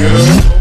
Yeah.